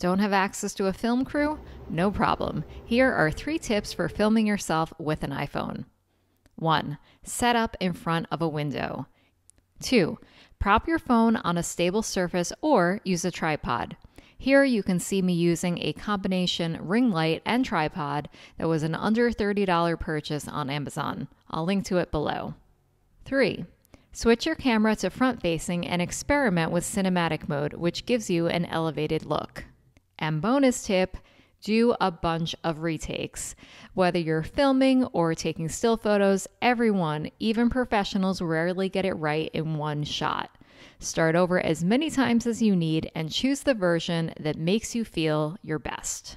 Don't have access to a film crew? No problem. Here are three tips for filming yourself with an iPhone. 1. Set up in front of a window. 2. Prop your phone on a stable surface or use a tripod. Here you can see me using a combination ring light and tripod that was an under $30 purchase on Amazon. I'll link to it below. 3. Switch your camera to front facing and experiment with cinematic mode, which gives you an elevated look. And bonus tip, do a bunch of retakes. Whether you're filming or taking still photos, everyone, even professionals, rarely get it right in one shot. Start over as many times as you need and choose the version that makes you feel your best.